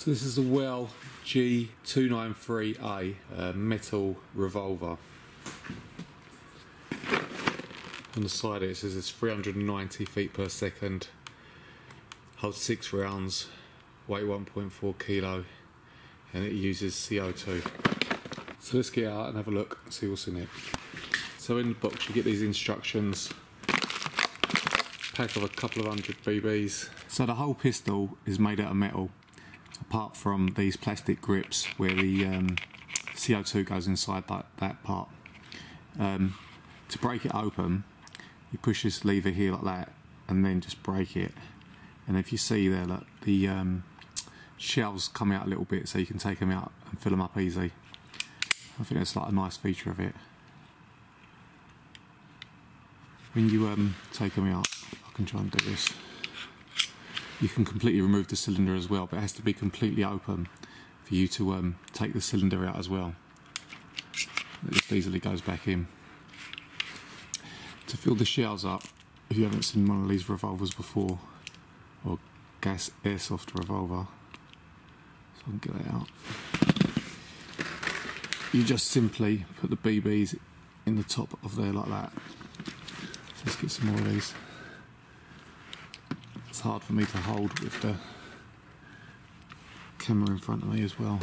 So this is the Well G293A uh, metal revolver. On the side it says it's 390 feet per second, holds six rounds, weight 1.4 kilo, and it uses CO2. So let's get out and have a look, see what's in it. So in the box you get these instructions, pack of a couple of hundred BBs. So the whole pistol is made out of metal apart from these plastic grips where the um, CO2 goes inside that, that part. Um, to break it open, you push this lever here like that and then just break it. And if you see there, look, the um, shells come out a little bit so you can take them out and fill them up easy. I think that's like a nice feature of it. When you um, take them out, I can try and do this you can completely remove the cylinder as well, but it has to be completely open for you to um, take the cylinder out as well. It just easily goes back in. To fill the shells up, if you haven't seen one of these revolvers before, or gas airsoft revolver, so I can get that out. You just simply put the BBs in the top of there like that. So let's get some more of these it's hard for me to hold with the camera in front of me as well.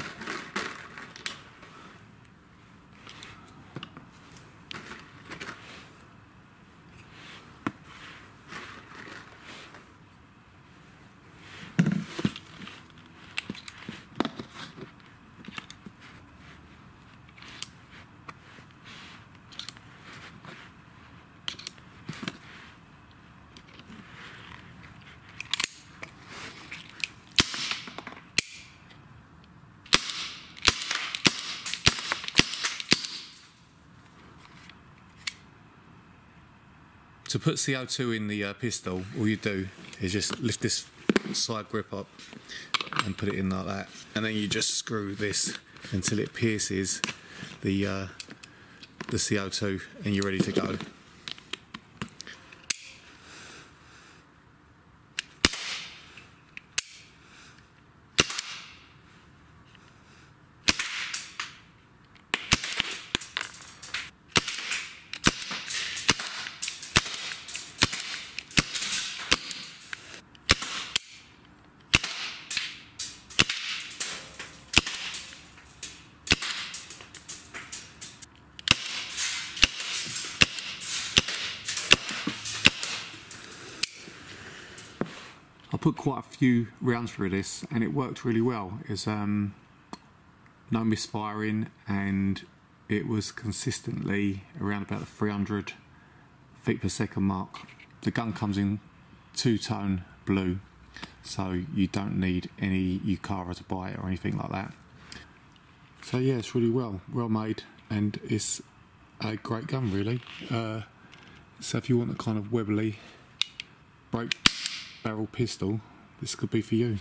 To put CO2 in the uh, pistol, all you do is just lift this side grip up and put it in like that, and then you just screw this until it pierces the uh, the CO2, and you're ready to go. I put quite a few rounds through this and it worked really well. It's um, no misfiring and it was consistently around about the 300 feet per second mark. The gun comes in two-tone blue so you don't need any UKARA to buy it or anything like that. So yeah, it's really well, well made and it's a great gun really. Uh, so if you want a kind of Webley break barrel pistol, this could be for you.